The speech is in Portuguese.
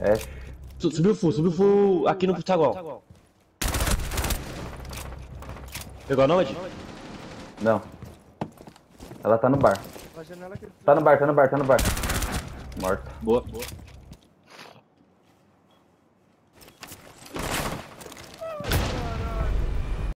É. Su- Subiu full, subiu full aqui no saguão. Pegou a Nomad? Não. Ela tá no bar. Tá no bar, tá no bar, tá no bar. Morta. Boa. Boa.